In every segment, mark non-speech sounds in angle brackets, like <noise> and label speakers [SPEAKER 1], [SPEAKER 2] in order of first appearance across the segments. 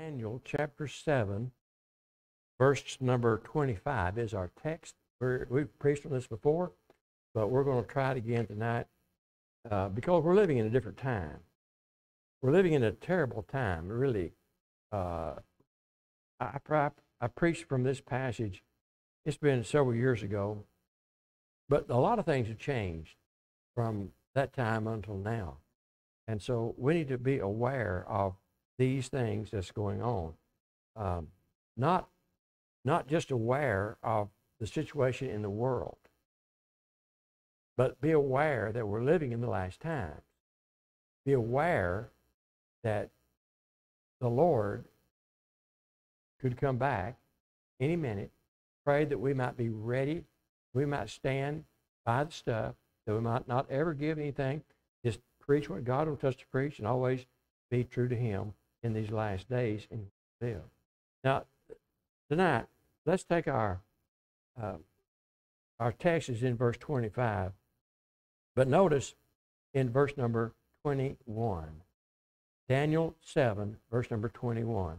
[SPEAKER 1] Daniel chapter 7, verse number 25 is our text. we have preached on this before, but we're going to try it again tonight uh, because we're living in a different time. We're living in a terrible time, really. Uh, I, I, I preached from this passage, it's been several years ago, but a lot of things have changed from that time until now. And so we need to be aware of these things that's going on. Um, not, not just aware of the situation in the world, but be aware that we're living in the last times. Be aware that the Lord could come back any minute. Pray that we might be ready. We might stand by the stuff, that we might not ever give anything. Just preach what God wants us to preach and always be true to Him in these last days in which Now, tonight, let's take our uh, our text is in verse 25, but notice in verse number 21, Daniel 7, verse number 21.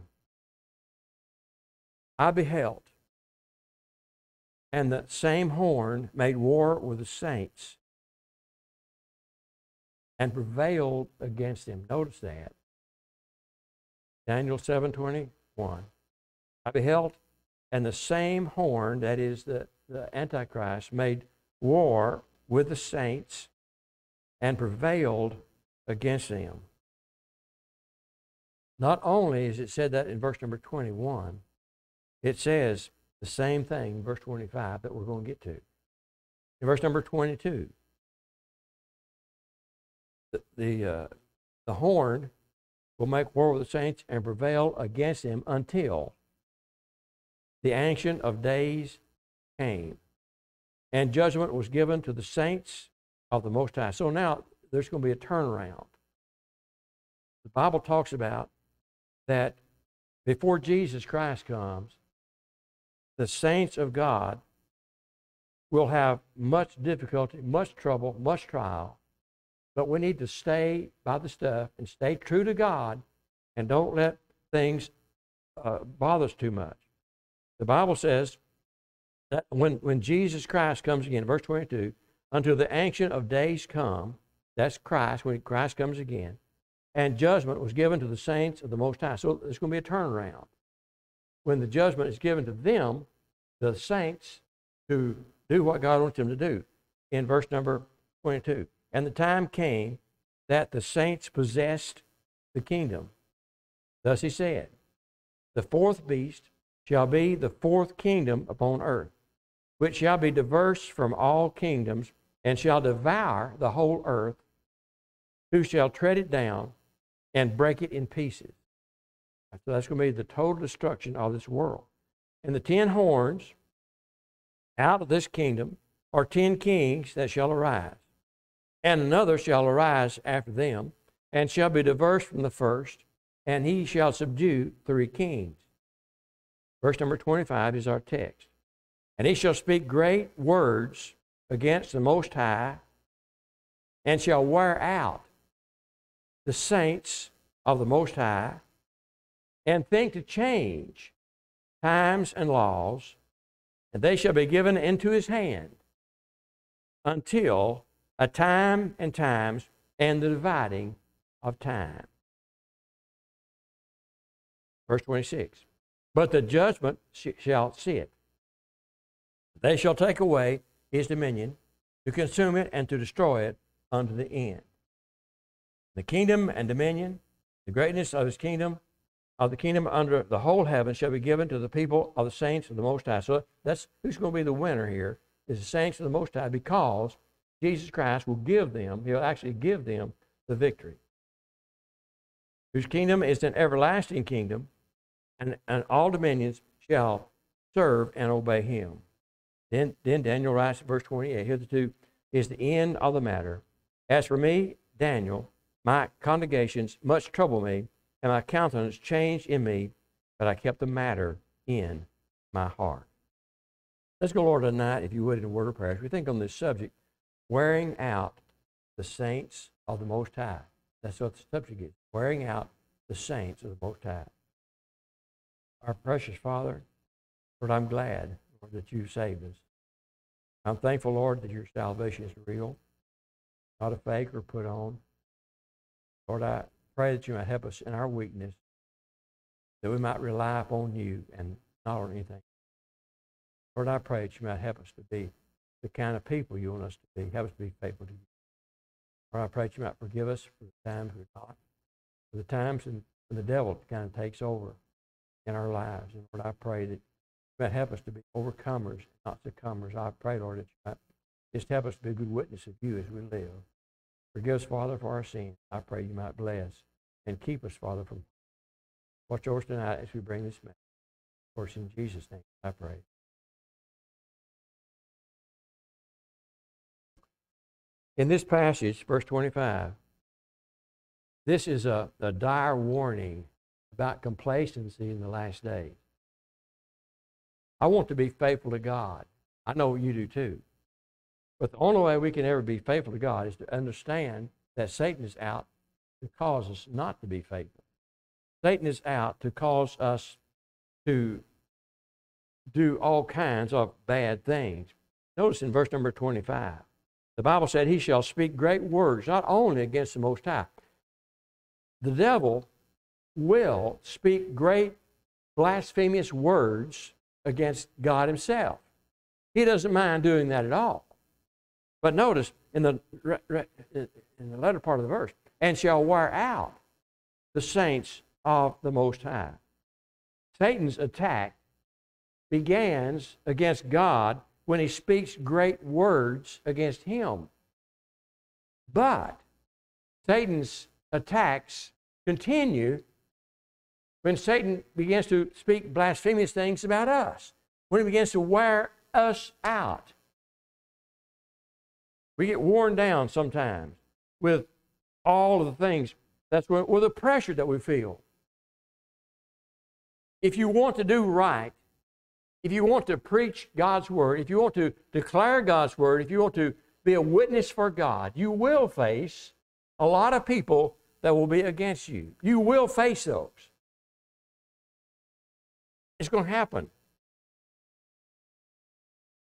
[SPEAKER 2] I beheld, and the same horn made war with the saints and prevailed against them. Notice
[SPEAKER 1] that. Daniel 7:21. I beheld, and the same horn, that is the, the Antichrist, made war with the saints and prevailed against them. Not only is it said that in verse number 21, it says the same thing in verse 25 that we're going to get to. In verse number 22, the, the, uh, the horn will make war with the saints and prevail against them until the Ancient of Days came and judgment was given to the saints of the Most High. So now there's going to be a turnaround. The Bible talks about that before Jesus Christ comes, the saints of God will have much difficulty, much trouble, much trial but we need to stay by the stuff and stay true to God and don't let things uh, bother us too much. The Bible says that when, when Jesus Christ comes again, verse 22, until the Ancient of Days come, that's Christ, when Christ comes again, and judgment was given to the saints of the Most High. So there's going to be a turnaround. When the judgment is given to them, the saints, to do what God wants them to do in verse number 22. And the time came that the saints possessed the kingdom. Thus he said, The fourth beast shall be the fourth kingdom upon earth, which shall be diverse from all kingdoms, and shall devour the whole earth, who shall tread it down and break it in pieces. So that's going to be the total destruction of this world. And the ten horns out of this kingdom are ten kings that shall arise and another shall arise after them, and shall be diverse from the first, and he shall subdue three kings. Verse number 25 is our text. And he shall speak great words against the Most High, and shall wear out the saints of the Most High, and think to change times and laws, and they shall be given into his hand until a time and times, and the dividing of time. Verse 26 But the judgment sh- shall sit. They shall take away his dominion to consume it and to destroy it unto the end. The kingdom and dominion, the greatness of his kingdom, of the kingdom under the whole heaven shall be given to the people of the saints of the Most High. So that's who's going to be the winner here is the saints of the Most High because Jesus Christ will give them, he'll actually give them the victory. Whose kingdom is an everlasting kingdom, and, and all dominions shall serve and obey him. Then, then Daniel writes in verse 28 Hitherto is the end of the matter. As for me, Daniel, my congregations much troubled me, and my countenance changed in me, but I kept the matter in my heart. Let's go, Lord, tonight, if you would, in a word of prayer. As we think on this subject, wearing out the saints of the Most High. That's what the subject is wearing out the saints of the Most High. Our precious Father, Lord, I'm glad Lord, that you saved us. I'm thankful, Lord, that your salvation is real, not a fake or put on. Lord, I pray that you might help us in our weakness, that we might rely upon you and not on anything. Lord, I pray that you might help us to be the kind of people you want us to be. Help us to be faithful to you. Or I pray that you might forgive us for the times we're not, for the times when the devil kind of takes over in our lives. And Lord, I pray that you might help us to be overcomers, not succumbers. I pray, Lord, that you might just help us to be a good witness of you as we live. Forgive us, Father, for our sins. I pray you might bless and keep us, Father, from watch over tonight as we bring this message. Of course, in
[SPEAKER 2] Jesus' name, I pray.
[SPEAKER 1] in this passage, verse 25, this is a, a dire warning about complacency in the last days. I want to be faithful to God. I know you do too. But the only way we can ever be faithful to God is to understand that Satan is out to cause us not to be faithful. Satan is out to cause us to do all kinds of bad things. Notice in verse number 25 the Bible said he shall speak great words, not only against the Most High. The devil will speak great blasphemous words against God Himself. He doesn't mind doing that at all. But notice in the, in the latter part of the verse, and shall wear out the saints of the Most High. Satan's attack begins against God when he speaks great words against him. But Satan's attacks continue when Satan begins to speak blasphemous things about us, when he begins to wear us out. We get worn down sometimes with all of the things. That's what, with the pressure that we feel. If you want to do right, if you want to preach God's Word, if you want to declare God's Word, if you want to be a witness for God, you will face a lot of people that will be against you. You will face those. It's going to happen.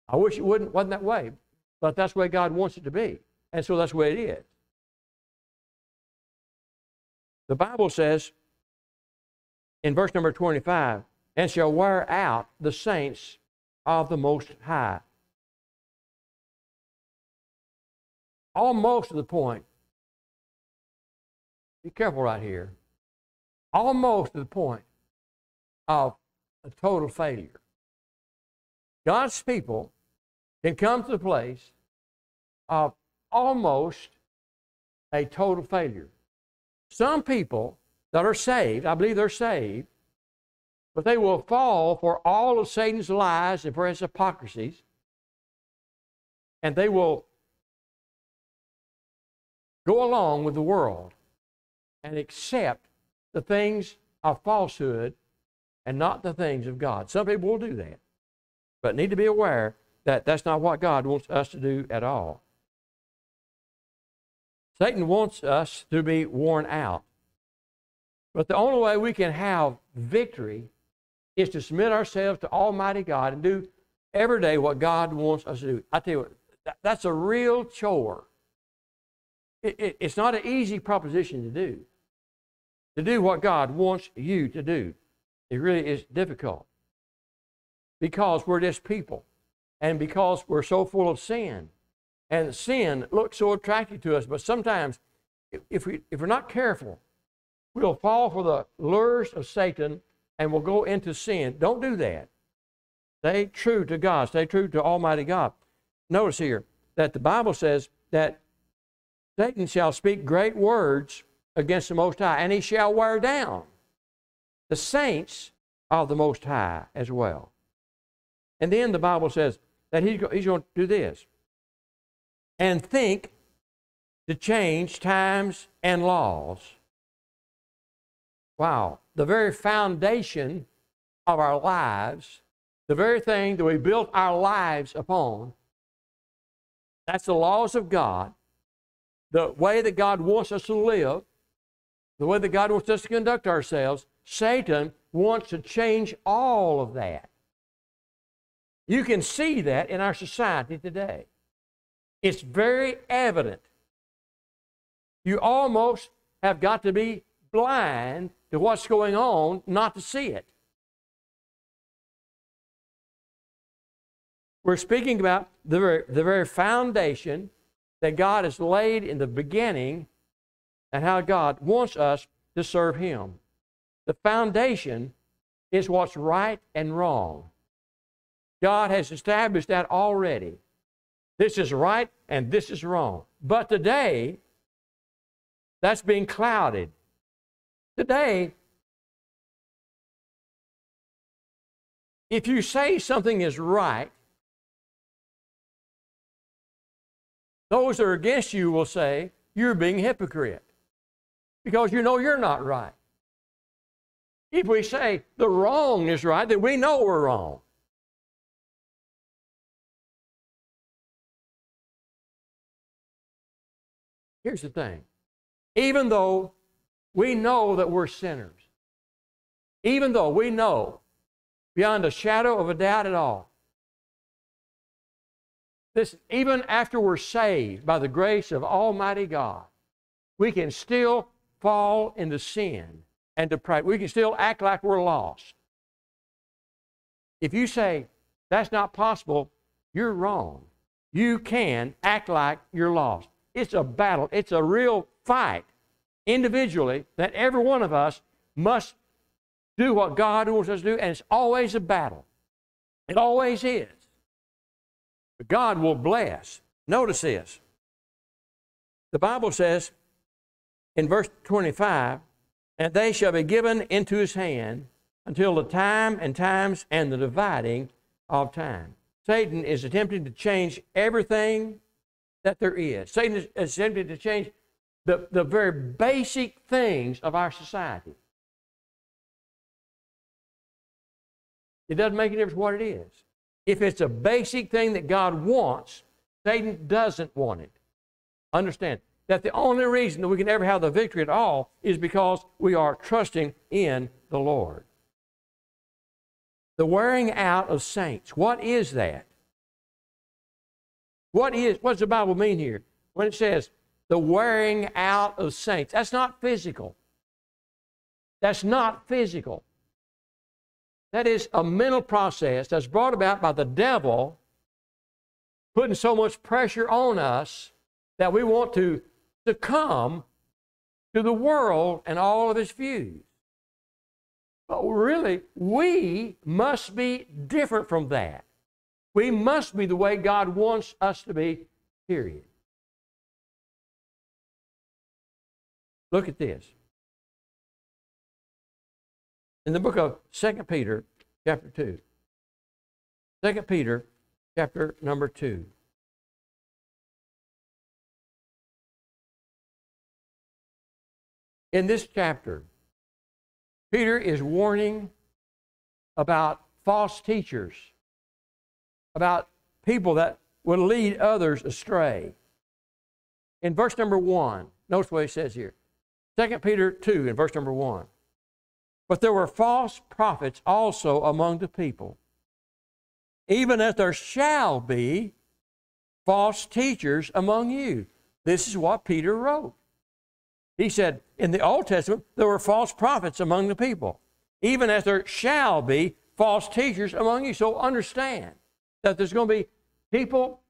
[SPEAKER 2] I wish it wouldn't, wasn't that way, but that's the way God wants it to be. And so that's the way it is.
[SPEAKER 1] The Bible says in verse number 25, and shall wear out the saints of the Most High.
[SPEAKER 2] Almost to the point. Be careful right here. Almost to the point of a total failure. God's people can come to the place
[SPEAKER 1] of almost a total failure. Some people that are saved, I believe they're saved, but they will fall for all of Satan's lies and for his hypocrisies. And they will go along with the world and accept the things of falsehood and not the things of God. Some people will do that, but need to be aware that that's not what God wants us to do at all. Satan wants us to be worn out. But the only way we can have victory is to submit ourselves to Almighty God and do every day what God wants us to do. I tell you what, that's a real chore. It, it, it's not an easy proposition to do. To do what God wants you to do, it really is difficult because we're just people and because we're so full of sin. And sin looks so attractive to us, but sometimes if, we, if we're not careful, we'll fall for the lures of Satan and will go into sin. Don't do that. Stay true to God. Stay true to Almighty God. Notice here that the Bible says that Satan shall speak great words against the Most High, and he shall wear down the saints of the Most High as well. And then the Bible says that he's, going to do this and think to change times and laws. Wow the very foundation of our lives, the very thing that we built our lives upon. That's the laws of God, the way that God wants us to live, the way that God wants us to conduct ourselves. Satan wants to change all of that. You can see that in our society today. It's very evident. You almost have got to be blind to what's going on not to see it. We're speaking about the very, the very foundation that God has laid in the beginning and how God wants us to serve Him. The foundation is what's right and wrong. God has established that already. This is right and this is wrong. But today, that's being clouded
[SPEAKER 2] Today, if you say something is right,
[SPEAKER 1] those that are against you will say you're being hypocrite because you know you're not right. If we say the wrong is right, then we know we're
[SPEAKER 2] wrong. Here's the thing even though we know that we're sinners. Even though we know beyond a shadow
[SPEAKER 1] of a doubt at all. This, even after we're saved by the grace of Almighty God, we can still fall into sin and depravity. We can still act like we're lost. If you say, that's not possible, you're wrong. You can act like you're lost. It's a battle, it's a real fight individually that every one of us must do what God wants us to do, and it's always a battle. It always is. But God will bless. Notice this. The Bible says in verse 25, and they shall be given into his hand until the time and times and the dividing of time. Satan is attempting to change everything that there is. Satan is attempting to change the, the very basic things of our
[SPEAKER 2] society. It doesn't make a difference
[SPEAKER 1] what it is. If it's a basic thing that God wants, Satan doesn't want it. Understand that the only reason that we can ever have the victory at all is because we are trusting in the Lord. The wearing out of saints. What is that? What is what does the Bible mean here? When it says the wearing out of saints. That's not physical. That's not physical. That is a mental process that's brought about by the devil putting so much pressure on us that we want to succumb to the world and all of its views. But really, we must be different from that. We must be the way God wants us to be, period.
[SPEAKER 2] Look at this. In the book of Second Peter, chapter 2. 2 Peter, chapter number 2. In this chapter,
[SPEAKER 1] Peter is warning about false teachers, about people that would lead others astray. In verse number 1, notice what he says here 2 Peter 2 in verse number 1. But there were false prophets also among the people, even as there shall be false teachers among you. This is what Peter wrote. He said, In the Old Testament, there were false prophets among the people, even as there shall be false teachers among you. So understand that there's going to be people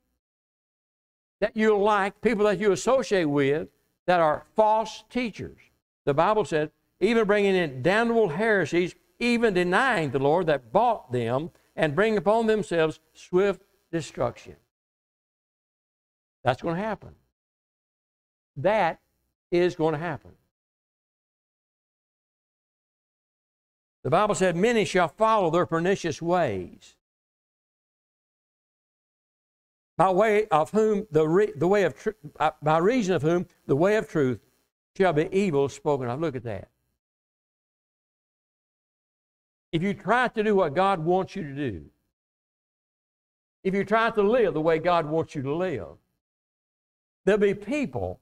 [SPEAKER 1] that you like, people that you associate with, that are false teachers. The Bible says, even bringing in damnable heresies, even denying the Lord that bought them, and bring upon themselves swift destruction. That's going to happen.
[SPEAKER 2] That is going to happen. The Bible said, Many shall follow their pernicious ways
[SPEAKER 1] by way of whom the, re- the way of tr- by reason of whom the way of truth shall be evil spoken of. Look at that. If you try to do what God wants you to do,
[SPEAKER 2] if you try to live the way God wants you to live, there'll be people,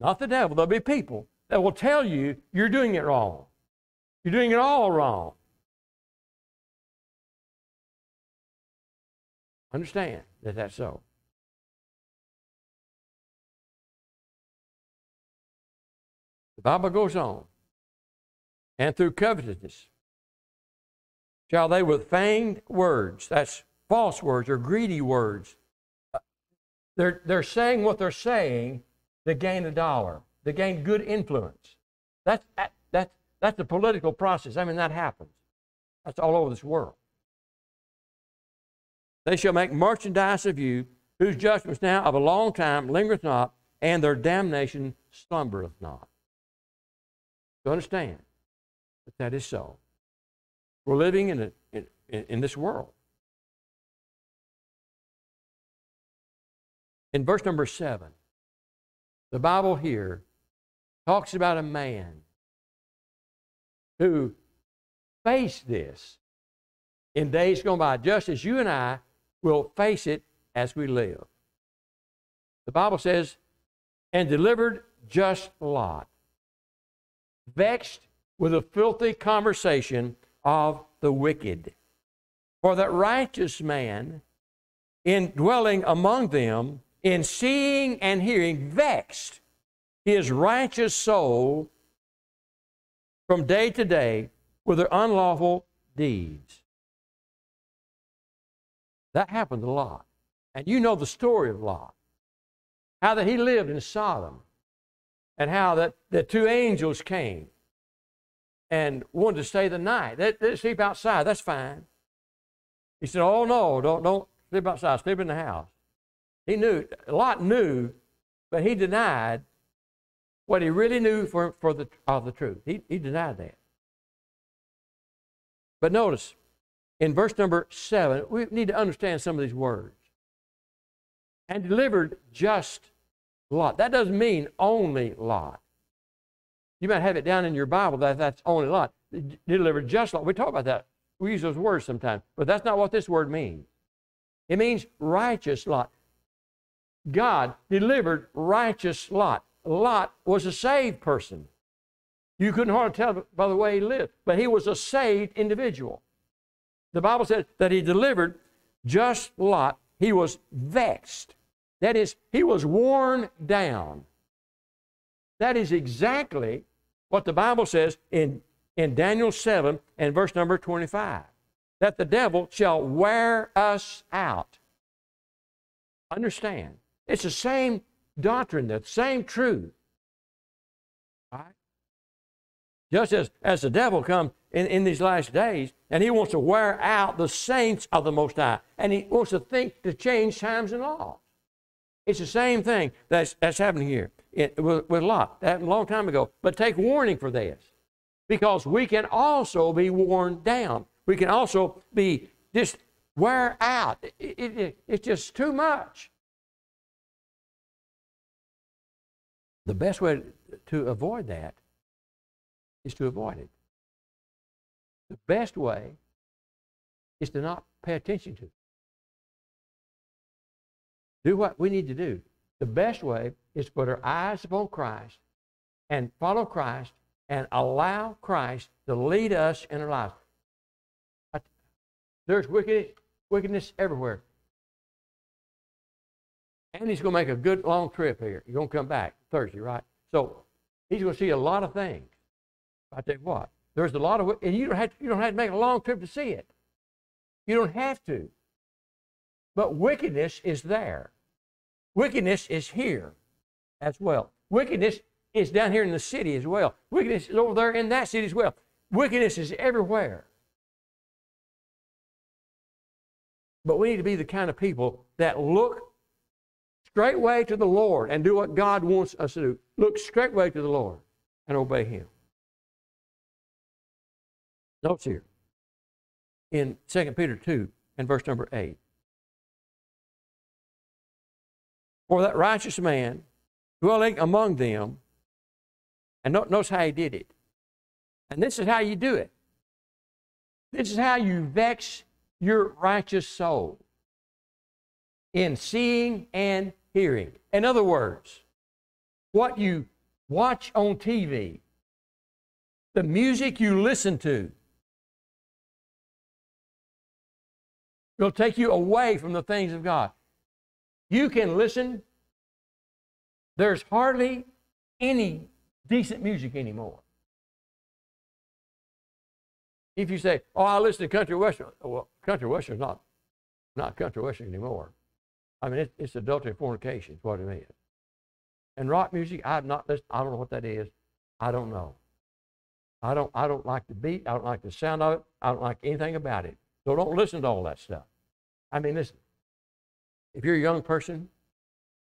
[SPEAKER 2] not the devil, there'll be people that will tell you you're doing it wrong. You're doing it all wrong. Understand that that's so. The Bible
[SPEAKER 1] goes on. And through covetousness shall they with feigned words, that's false words or greedy words, uh, they're, they're saying what they're saying to gain a dollar, to gain good influence. That's, that, that's a political process. I mean, that happens. That's all over this world. They shall make merchandise of you, whose judgments now of a long time lingereth not, and their damnation slumbereth not. You understand that that is so. We're living in, a, in,
[SPEAKER 2] in this world. In verse number seven, the Bible here talks about a
[SPEAKER 1] man who faced this in days gone by, just as you and I We'll face it as we live. The Bible says, and delivered just Lot, vexed with the filthy conversation of the wicked. For that righteous man, in dwelling among them, in seeing and hearing, vexed his righteous soul from day to day with their unlawful deeds.
[SPEAKER 2] That happened to Lot. And you know the story of Lot.
[SPEAKER 1] How that he lived in Sodom. And how that the two angels came and wanted to stay the night. They, they sleep outside. That's fine. He said, Oh no, don't don't sleep outside, sleep in the house. He knew Lot knew, but he denied what he really knew for, for the, of the truth. He, he denied that. But notice, in verse number seven, we need to understand some of these words. And delivered just Lot. That doesn't mean only Lot. You might have it down in your Bible that that's only Lot. Delivered just Lot. We talk about that. We use those words sometimes, but that's not what this word means. It means righteous Lot. God delivered righteous Lot. Lot was a saved person. You couldn't hardly tell by the way he lived, but he was a saved individual the Bible says that he delivered just Lot. He was vexed. That is, he was worn down. That is exactly what the Bible says in, in Daniel 7 and verse number 25 that the devil shall wear us out. Understand, it's the same doctrine, the same truth. All right? Just as, as the devil comes in, in these last days, and he wants to wear out the saints of the Most High, and he wants to think to change times and laws. It's the same thing that's, that's happening here with, with Lot. That happened a long time ago. But take warning for this, because we can also be worn down. We can also be just wear out. It, it, it, it's just too much. The best way to avoid that
[SPEAKER 2] is to avoid it. The best way
[SPEAKER 1] is to not pay attention to it. Do what we need to do. The best way is to put our eyes upon Christ and follow Christ and allow Christ to lead us in our lives. There's wickedness, wickedness everywhere. And he's going to make a good long trip here. He's going to come back Thursday, right? So he's going to see a lot of things. I tell you what, there's a lot of, and you don't have to, you don't have to make a long trip to see it. You don't have to. But wickedness is there. Wickedness is here as well. Wickedness is down here in the city as well. Wickedness is over there in that city as well. Wickedness is everywhere. But we need to be the kind of people that look straightway to the Lord and do what God wants us to do. Look straightway to the Lord and obey Him. Notes here in
[SPEAKER 2] 2 Peter 2 and verse number 8.
[SPEAKER 1] For that righteous man dwelling among them, and notice how he did it. And this is how you do it. This is how you vex your righteous soul in seeing and hearing. In other words, what you watch on TV,
[SPEAKER 2] the music you listen to, It'll take you away from the things of God. You can listen. There's hardly any decent music anymore.
[SPEAKER 1] If you say, "Oh, I listen to country western," well, country is not not country western anymore. I mean, it's, it's adultery and fornication is what it is. And rock music, I've not listened. I don't know what that is. I don't know. I don't. I don't like the beat. I don't like the sound of it. I don't like anything about it. So don't listen to all that stuff. I mean, listen, if you're a young person,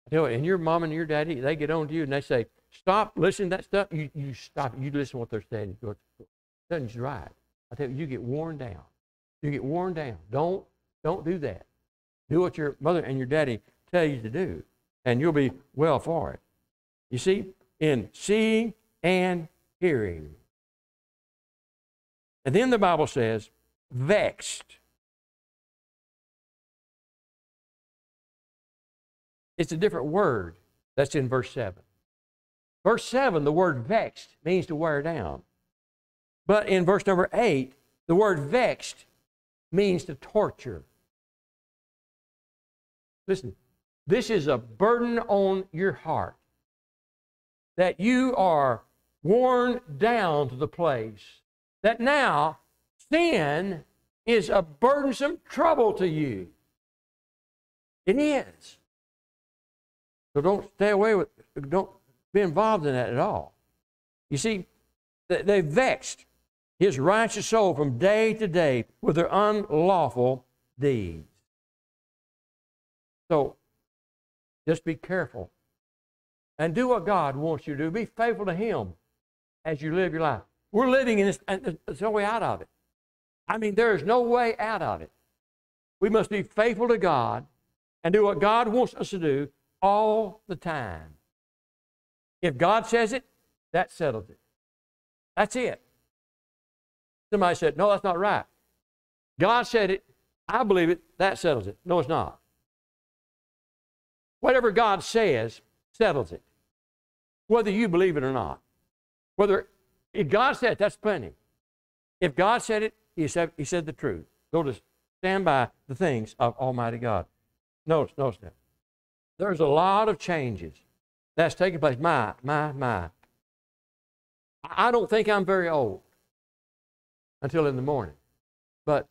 [SPEAKER 1] I tell you, and your mom and your daddy, they get on to you and they say, stop listening to that stuff. You, you stop. You listen to what they're saying. It doesn't right. I tell you, you get worn down. You get worn down. Don't, don't do that. Do what your mother and your daddy tell you to do, and you'll be well for it. You see, in seeing and hearing. And then the Bible says, vexed. It's a different word that's in verse 7. Verse 7, the word vexed means to wear down. But in verse number 8, the word vexed
[SPEAKER 2] means to torture. Listen, this is a
[SPEAKER 1] burden on your heart that you are worn down to the place that now sin is a burdensome trouble to you. It is. So don't stay away with, don't be involved in that at all. You see, they vexed his righteous soul from day to day with their unlawful deeds. So just be careful and do what God wants you to do. Be faithful to Him as you live your life. We're living in this, and there's no way out of it. I mean, there is no way out of it. We must be faithful to God and do what God wants us to do all the time. If God says it, that settles it.
[SPEAKER 2] That's it. Somebody said, No, that's not right. God
[SPEAKER 1] said it. I believe it. That settles it. No, it's not. Whatever God says settles it, whether you believe it or not. Whether if God said it, that's plenty. If God said it, he said, he said the truth. Go to stand by the things of Almighty God. Notice, notice that. There's a lot of changes that's taking place. My, my, my. I don't think I'm very old until in the morning. But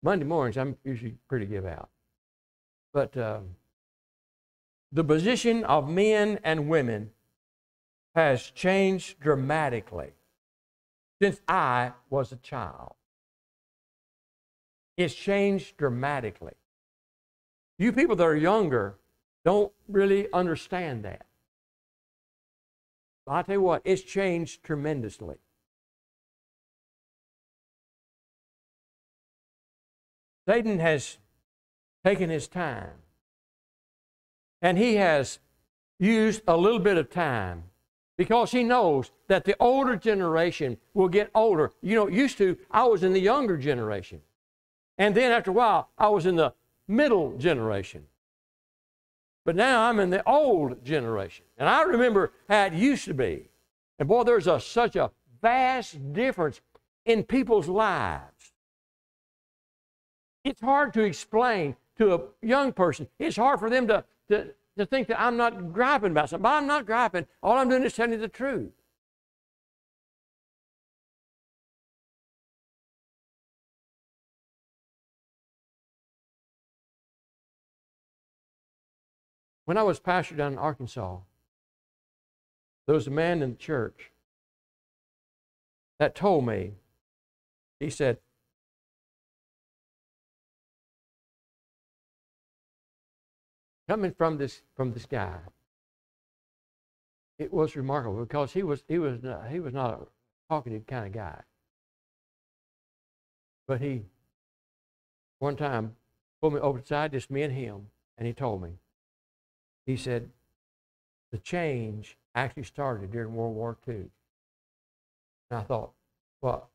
[SPEAKER 2] Monday mornings, I'm usually pretty give out. But
[SPEAKER 1] um, the position of men and women has changed dramatically since I was a child. It's changed dramatically. You people
[SPEAKER 2] that are younger don't really understand that. I'll tell you what, it's changed tremendously. Satan has taken his time,
[SPEAKER 1] and he has used a little bit of time because he knows that the older generation will get older. You know, used to, I was in the younger generation. And then after a while, I was in the middle generation. But now I'm in the old generation. And I remember how it used to be. And boy, there's a, such a vast difference in people's lives. It's hard to explain to a young person, it's hard for them to, to to think that I'm not griping about something. But I'm not griping. All I'm doing is telling you
[SPEAKER 2] the truth. When I was pastor down in Arkansas, there was a man in the church that told me, he said, coming from this from this guy, It was remarkable
[SPEAKER 1] because he was he was not, he was not a talkative kind of guy. But he one time pulled me over the side, just me and him, and he told me. He said, the change actually started during World War II. And I thought, well,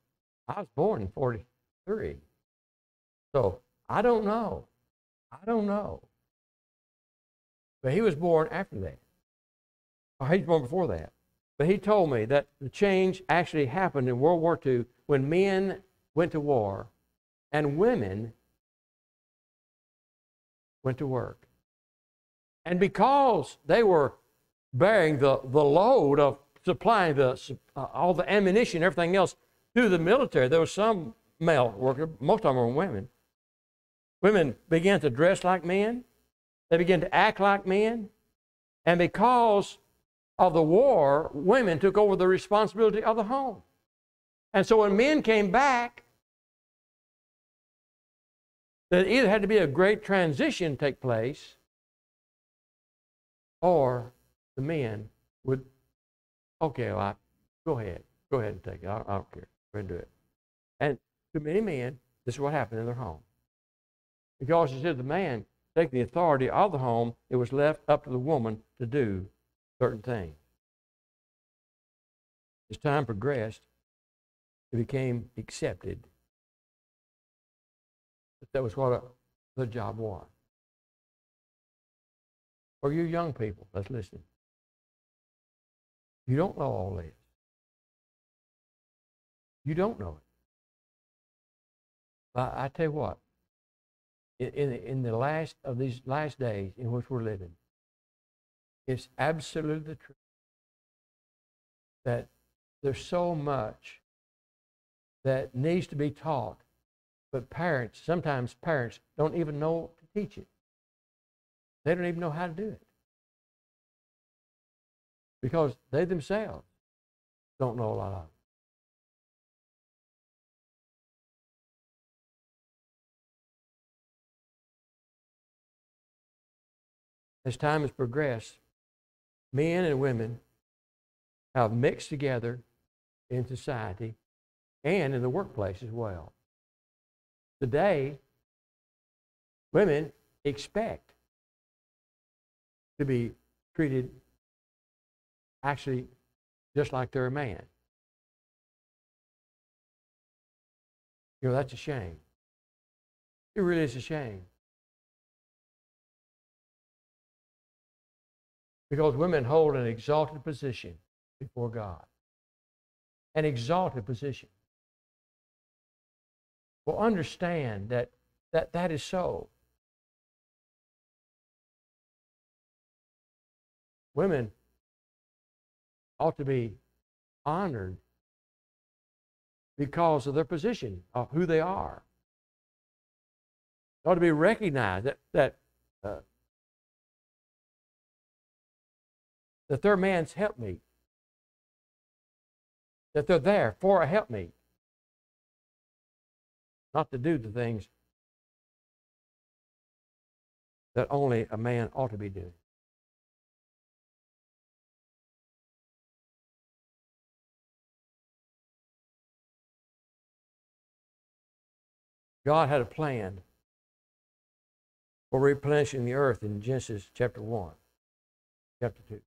[SPEAKER 1] I was born in
[SPEAKER 2] 43. So I don't know. I don't know.
[SPEAKER 1] But he was born after that. Or he was born before that. But he told me that the change actually happened in World War II when men went to war and women went to work. And because they were bearing the, the load of supplying the, uh, all the ammunition, everything else to the military, there was some male workers, most of them were women. Women began to dress like men. They began to act like men. And because of the war, women took over the responsibility of the home. And so when men came back, that either had to be a great transition take place
[SPEAKER 2] or the men would,
[SPEAKER 1] okay, well, I, go ahead. Go ahead and take it. I, I don't care. Go ahead and do it. And to many men, this is what happened in their home. Because it said the man take the authority of the home, it was left up to the woman to do certain things. As time progressed, it became accepted.
[SPEAKER 2] That, that was what a, the job was. For you young people, let's listen. You don't know all this. You don't know it. I, I tell you what, in, in the last of these last days in which we're living. It's absolutely true
[SPEAKER 1] that there's so much that needs to be taught, but parents, sometimes parents, don't even know to teach it.
[SPEAKER 2] They don't even know how to do it because they themselves don't know a lot of it.
[SPEAKER 1] as time has progressed, men and women have mixed together in society and in the workplace as well. Today, women expect
[SPEAKER 2] to be treated actually just like they're a man. You know, that's a shame. It really is a shame. Because women hold an exalted position before God. An exalted position. Well, understand that that, that is so. Women ought to be honored because of their position, of who they are. They ought to be recognized that, that uh, that they're man's helpmeet, that they're there for a helpmeet, not to do the things that only a man ought to be doing. God had a plan for replenishing the earth in Genesis chapter 1, chapter 2.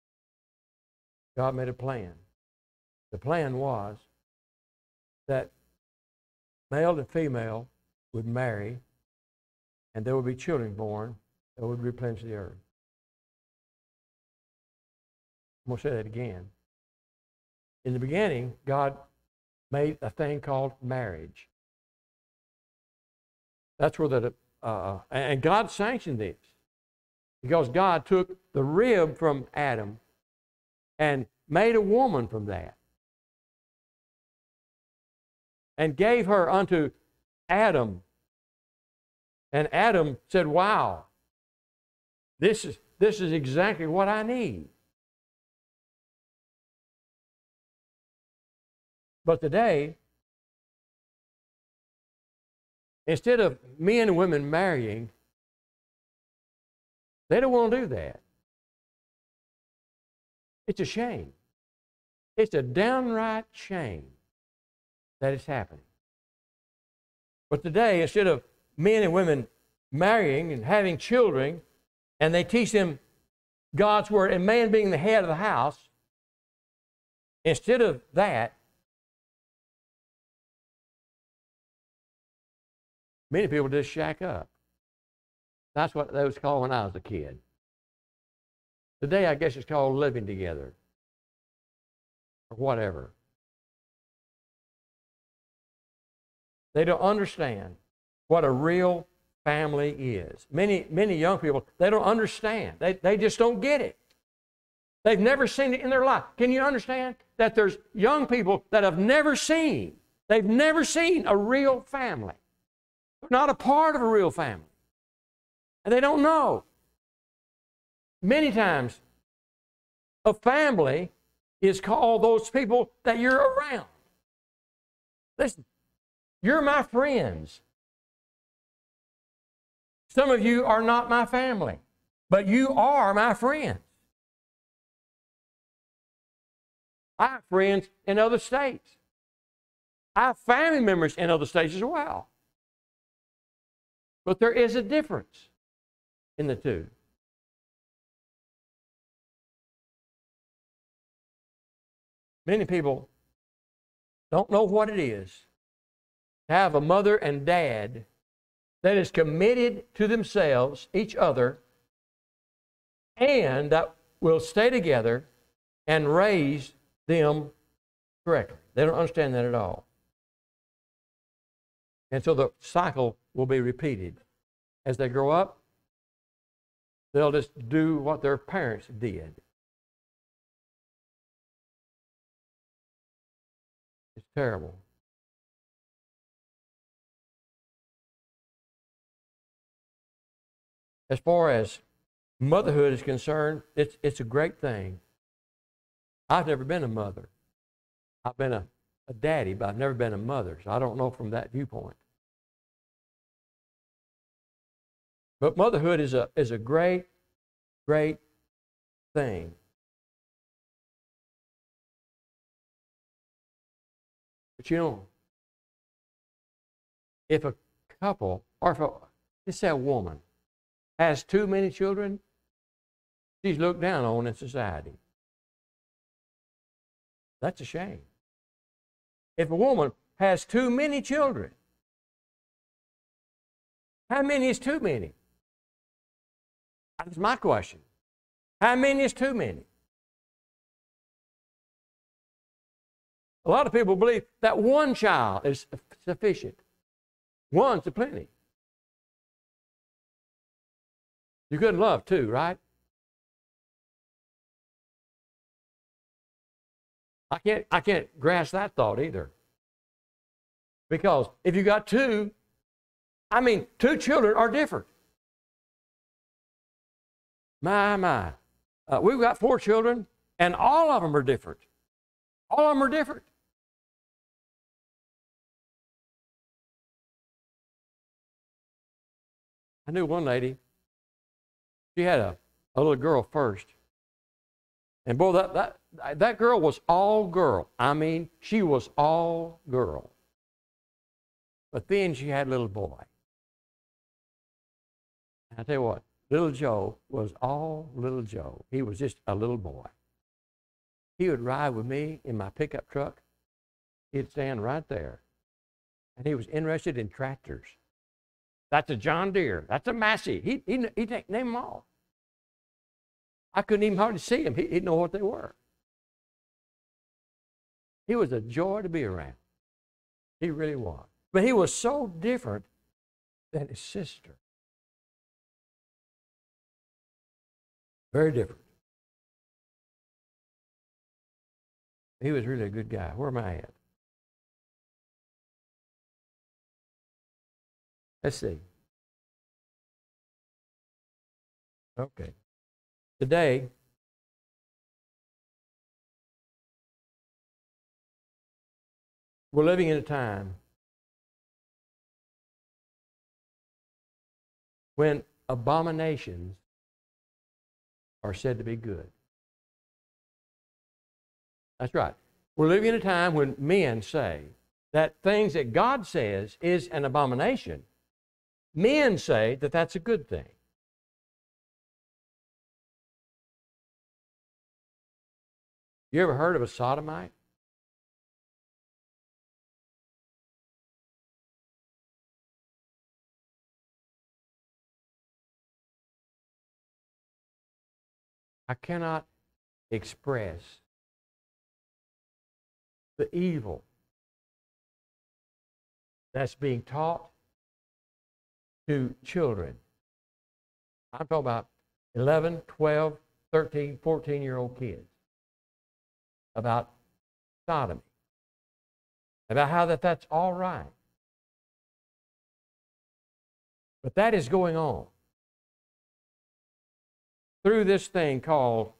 [SPEAKER 2] God made a plan. The plan was that male and female would marry, and there would be children born that would replenish the earth. I'm going to say that again. In the beginning, God made a thing called marriage.
[SPEAKER 1] That's where the, uh, and God sanctioned this because God took the rib from Adam and made a woman from that and gave her unto
[SPEAKER 2] Adam. And Adam said, Wow, this is, this is exactly what I need. But today, instead of men and women marrying, they don't want to do that. It's a shame.
[SPEAKER 1] It's a downright shame that it's happening. But today, instead of men and women marrying and having children, and they teach them God's word, and man being the head of the house,
[SPEAKER 2] instead of that, many people just shack up. That's what they was called when I was a kid. Today, I guess it's called living together or whatever. They don't
[SPEAKER 1] understand what a real family is. Many, many young people, they don't understand. They, they just don't get it. They've never seen it in their life. Can you understand that there's young people that have never seen, they've never seen a real family. They're not a part of a real family. And they don't know.
[SPEAKER 2] Many times, a family is called those people that you're around. Listen, you're my friends. Some of you are not my family, but you are my friends. I
[SPEAKER 1] have friends in other states. I have family members in other states as well. But there is a difference in the two. Many people don't know what it is to have a mother and dad that is committed to themselves, each other, and that will stay together and raise
[SPEAKER 2] them correctly. They don't understand that at all. And so the cycle will be repeated. As they grow up, they'll just do what their parents did. Terrible as far as
[SPEAKER 1] motherhood is concerned, it's, it's a great thing. I've never been a mother. I've been a, a daddy, but I've never been a mother, so I don't know from that viewpoint. But motherhood is a, is a great,
[SPEAKER 2] great thing. But you know,
[SPEAKER 1] if a couple, or if a, us say a woman, has too many children, she's looked down on in society.
[SPEAKER 2] That's a shame. If a woman has too many children, how many is too many? That's my question. How many is too many? A lot of people believe that one child is sufficient. One's a plenty. You could love two, right? I can't I can't grasp that thought either. Because if you got two, I mean two children are different. My my. Uh, we've got four children, and all of them are different. All of them are different. I knew one lady. She had
[SPEAKER 1] a, a little girl first. And boy, that, that, that girl was all girl. I mean, she was all girl. But then she had a little boy. And I tell you what, little Joe was all little Joe. He was just a little boy. He would ride with me in my pickup truck. He'd stand right there. And he was interested in tractors. That's a John Deere. That's a Massey. He, he, he named them all. I couldn't even hardly see him. He, he know what they were.
[SPEAKER 2] He was a joy to be around. He really was. But he was so different than his sister. Very different. He was really a good guy. Where am I at? Let's see. Okay. Today, we're living in a time when abominations
[SPEAKER 1] are said to be good. That's right. We're living in a time when men say that things that God says is an abomination men say that that's a good thing.
[SPEAKER 2] You ever heard of a sodomite? I cannot express the evil that's being taught to children. I'm talking about 11, 12, 13, 14 year old kids about sodomy, about how that that's all right. But that is going on through this thing called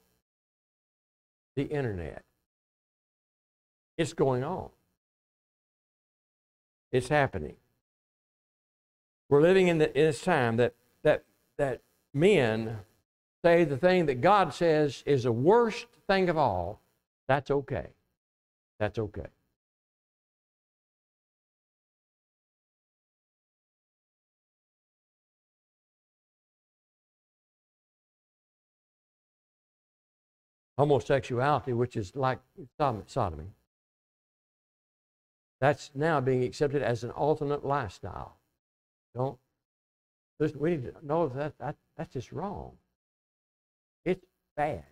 [SPEAKER 2] the internet. It's going on. It's happening.
[SPEAKER 1] We're living in, the, in this time that, that, that men say the thing that God says is the worst thing of all. That's okay.
[SPEAKER 2] That's okay. homosexuality, which is like sodomy,
[SPEAKER 1] that's now being accepted as an alternate lifestyle. Don't listen. We need to know that, that that's just wrong.
[SPEAKER 2] It's bad.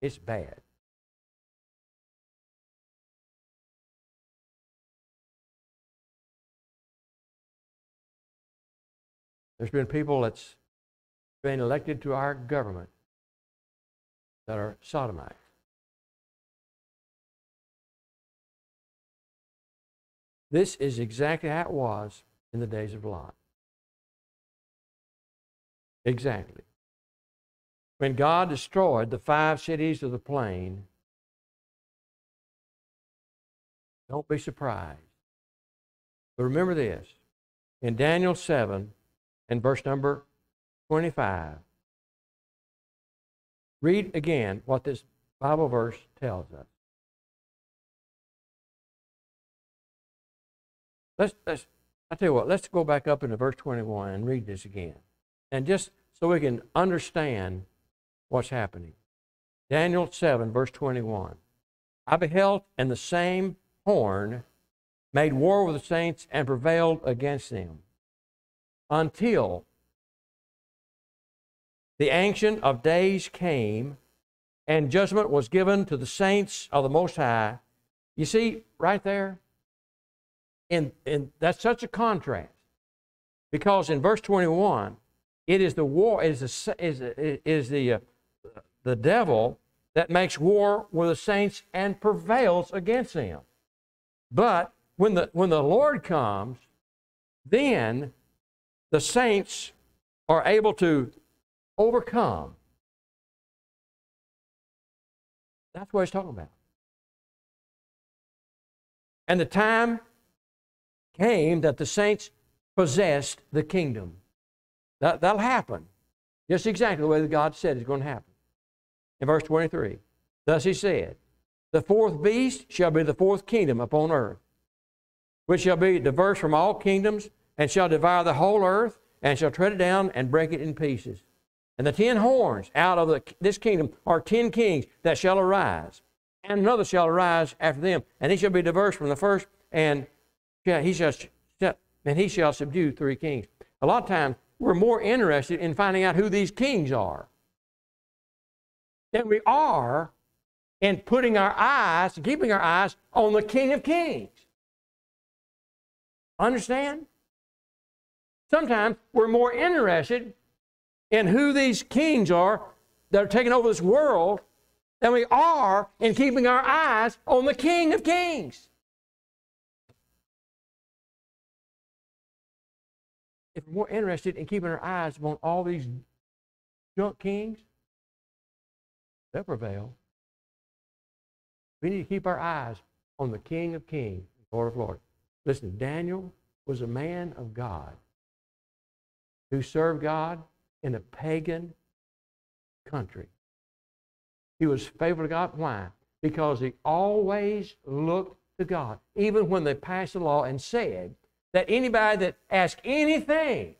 [SPEAKER 2] It's bad. There's been people that's been elected to our government that are sodomites. This is exactly how it was in the days of Lot. Exactly. When God destroyed the five cities of the plain, don't be surprised. But remember this
[SPEAKER 1] in Daniel 7 and verse number 25. Read again what this Bible verse tells us.
[SPEAKER 2] Let's, let's I tell you
[SPEAKER 1] what, let's go back up into verse 21 and read this again. And just so we can understand what's happening. Daniel 7, verse 21. I beheld, and the same horn made war with the saints and prevailed against them until the Ancient of Days came and judgment was given to the saints of the Most High. You see, right there, and, and that's such a contrast because in verse 21, it is the war, it is, the, is, the, uh, the devil that makes war with the saints and prevails against them. But when the, when the Lord comes, then the saints are able to overcome.
[SPEAKER 2] That's what he's talking about. And the time came that the saints
[SPEAKER 1] possessed the kingdom. That, that'll happen. Just exactly the way that God said it's going to happen. In verse 23, thus he said, The fourth beast shall be the fourth kingdom upon earth, which shall be diverse from all kingdoms, and shall devour the whole earth, and shall tread it down and break it in pieces. And the ten horns out of the, this kingdom are ten kings that shall arise, and another shall arise after them, and he shall be diverse from the first and he shall, and he shall subdue three kings. A lot of times, we're more interested in finding out who these kings are than we are in putting our eyes,
[SPEAKER 2] keeping our eyes on the King of Kings. Understand?
[SPEAKER 1] Sometimes we're more interested in who these kings are that are taking over this world than we are in keeping our eyes
[SPEAKER 2] on the King of Kings. if we're more interested in keeping our eyes on all these junk kings,
[SPEAKER 1] they'll prevail. We need to keep our eyes on the King of Kings, Lord of Lords. Listen, Daniel was a man of God who served God in a pagan country. He was faithful to God. Why? Because he always looked to God, even when they passed the law and said, that anybody that asked anything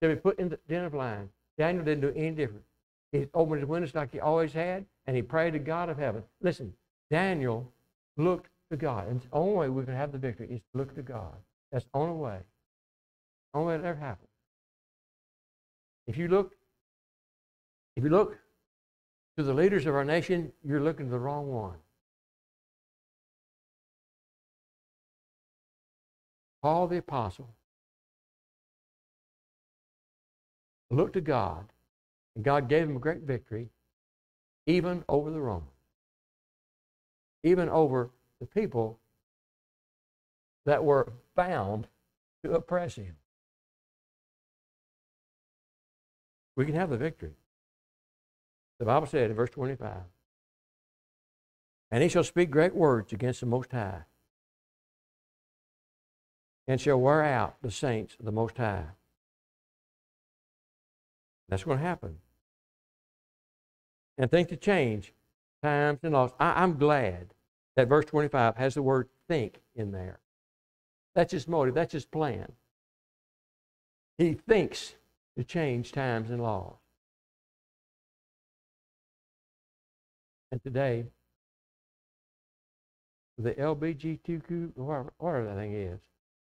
[SPEAKER 1] to be put in the den of lions. Daniel didn't do any different. He opened his windows like he always had, and he prayed to God of heaven. Listen, Daniel looked to God. And the only way we can have the victory is to look to God. That's the only way. The only way it ever happens. If you look,
[SPEAKER 2] if you look to the leaders of our nation, you're looking to the wrong one. Paul the Apostle looked to God, and God gave him a great victory, even over the Romans, even over the people that were bound to oppress him. We can have the victory. The Bible said in verse 25, And he shall speak great words against the Most High, and shall wear out the saints of the Most High. That's going to
[SPEAKER 1] happen. And think to change, times and laws. I, am glad that verse 25 has the word think in there. That's his motive, that's his plan. He thinks to change times and laws. And today, the LBGTQ, whatever that thing is,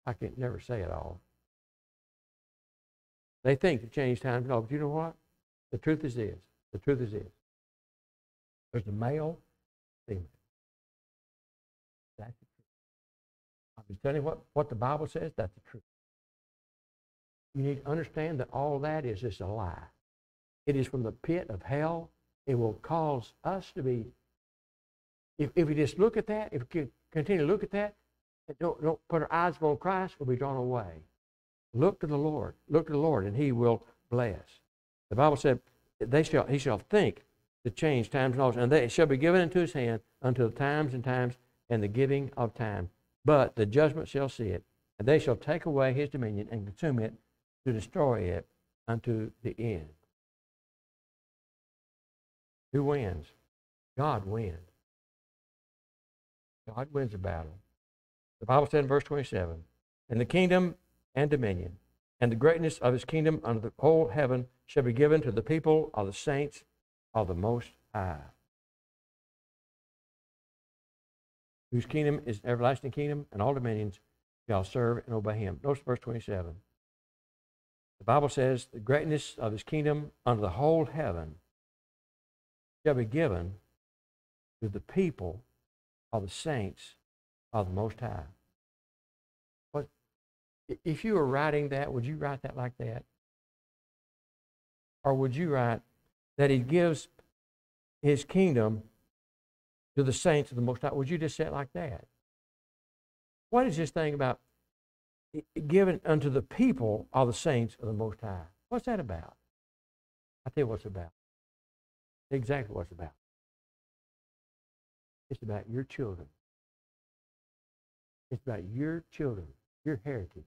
[SPEAKER 1] I can never say it all. They think it change times. No, but you know what? The truth is this. The truth is this.
[SPEAKER 2] There's the male, female. That's the truth. I'm just telling you what, what the Bible says,
[SPEAKER 1] that's the truth. You need to understand that all that is just a lie. It is from the pit of hell. It will cause us to be, if, if we just look at that, if we continue to look at that, don't, don't put our eyes on Christ, we'll be drawn away. Look to the Lord. Look to the Lord, and He will bless. The Bible said, they shall, He shall think to change times and laws, and they shall be given into His hand unto the times and times and the giving of time. But the judgment shall see it, and they shall take away His dominion and consume it to destroy it unto the end. Who wins? God wins. God wins the battle. The Bible said in verse 27 And the kingdom and dominion, and the greatness of his kingdom under the whole heaven shall be given to the people of the saints of the Most High. Whose kingdom is an everlasting kingdom, and all dominions shall serve and obey him. Notice verse 27. The Bible says, The greatness of his kingdom under the whole heaven shall be given to the people
[SPEAKER 2] of the saints of the Most High. But if you were writing that, would you write that like that? Or would
[SPEAKER 1] you write that He gives His kingdom to the saints of the Most High? Would you just say it like that? What is this thing about given unto the people of the saints of the Most High. What's that about?
[SPEAKER 2] I tell you what's about. Exactly what's about. It's about your children. It's about your children, your heritage.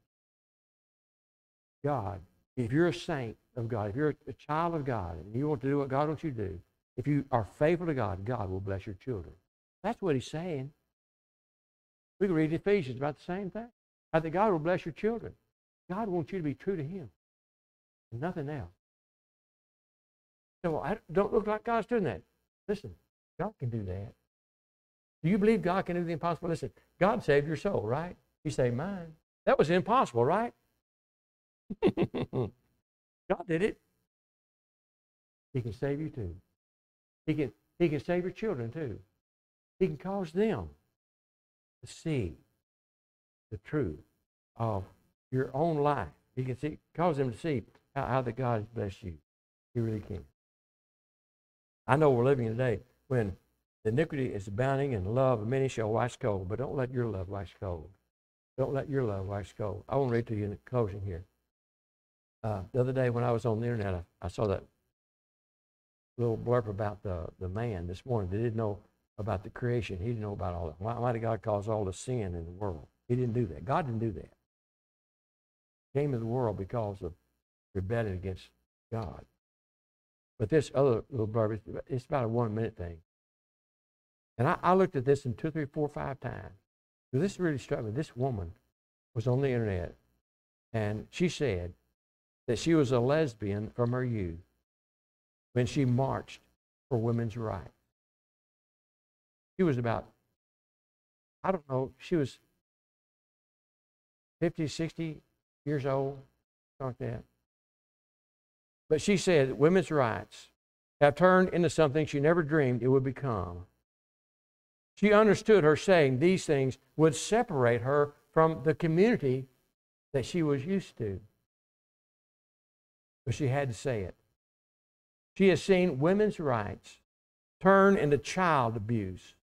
[SPEAKER 1] God, if you're a saint of God, if you're a child of God, and you want to do what God wants you to do, if you are faithful to God, God will bless your children. That's what he's saying. We can read Ephesians about the same thing. I think God will bless
[SPEAKER 2] your children. God wants you to be true to him and nothing else.
[SPEAKER 1] So I don't look like God's doing that. Listen, God can do that. Do you believe God can do the impossible? Listen, God saved your soul, right? He saved mine. That was impossible, right? <laughs> God did it.
[SPEAKER 2] He can save you too. He can, he can save your children too. He can
[SPEAKER 1] cause them to see the truth of your own life. He can see, cause them to see how, how that God has blessed you. He really can. I know we're living in a day when the iniquity is abounding and love, of many shall wax cold. But don't let your love wax cold. Don't let your love wax cold. I won't read to you in closing here. Uh, the other day when I was on the internet, I, I, saw that little blurb about the, the man this morning. They didn't know about the creation. He didn't know about all that. Why, why did God cause all the sin in the world? He didn't do that. God didn't do that. He came in the world because of rebellion against God. But this other little blurb, it's about a one minute thing. And I, I looked at this in two, three, four, five times. This really struck me. This woman was on the internet, and she said that she was a lesbian from her youth when she marched for women's rights. She was
[SPEAKER 2] about, I don't know, she was 50, 60
[SPEAKER 1] years old, like that. But she said women's rights have turned into something she never dreamed it would become she understood her saying these things would separate her from the community that she was used to. But she had to say it. She has seen women's rights turn into child abuse,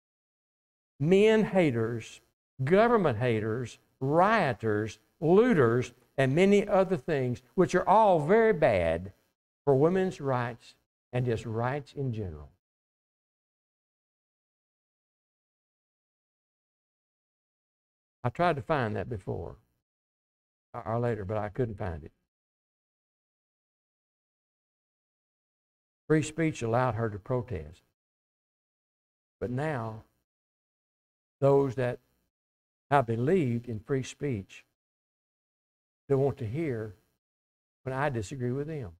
[SPEAKER 1] men haters, government haters, rioters, looters, and many other things, which are all very bad for women's rights and just rights in general.
[SPEAKER 2] I tried to find that before uh, or later, but I couldn't find it. Free speech allowed her to protest. But now, those that have believed in free speech, they want to hear when I disagree with them.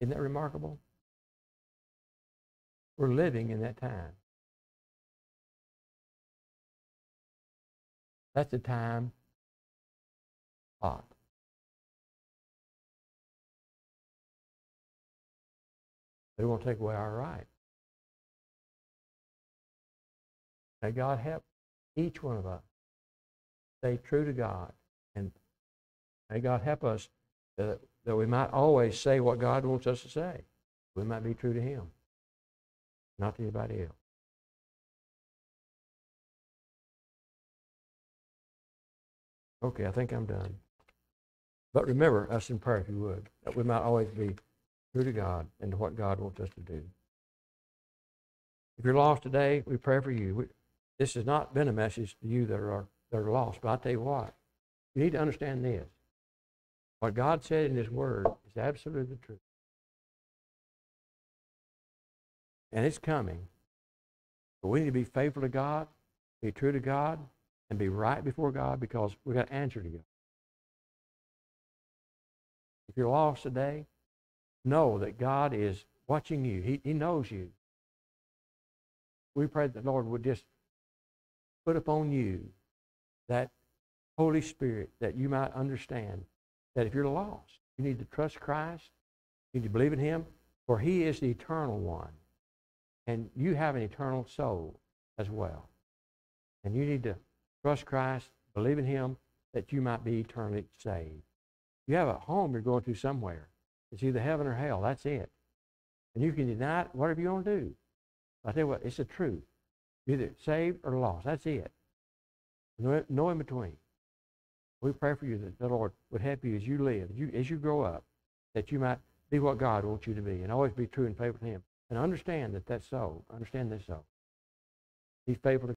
[SPEAKER 2] Isn't that remarkable? We're living in that time. That's the time hot. They will to take away our right. May God help each one of us
[SPEAKER 1] stay true to God. And may God help us that, that we might always say what God wants us to say. We might be true to Him, not to anybody
[SPEAKER 2] else. Okay, I think I'm done. But remember us in prayer, if you would, that we might
[SPEAKER 1] always be true to God and to what God wants us to do. If you're lost today, we pray for you. We, this has not been a message to you that are, that are lost, but I tell you what, you need to understand this. What God said in His Word is
[SPEAKER 2] absolutely the truth. And it's coming.
[SPEAKER 1] But we need to be faithful to God, be true to God, and be right before God because we've got to answer to God. If you're lost today, know that God is watching you. He, he knows you. We pray that the Lord would just put upon you that Holy Spirit that you might understand that if you're lost, you need to trust Christ. You need to believe in Him, for He is the eternal one. And you have an eternal soul as well. And you need to Trust Christ, believe in Him that you might be eternally saved. You have a home you're going to somewhere. It's either heaven or hell. That's it. And you can deny it, whatever you want to do. I tell you what, it's the truth. either saved or lost. That's it. No, no in between. We pray for you that the Lord would help you as you live, you, as you grow up, that you might be what God wants you to be and always be true and faithful to Him. And understand that that's so. Understand this so. He's faithful to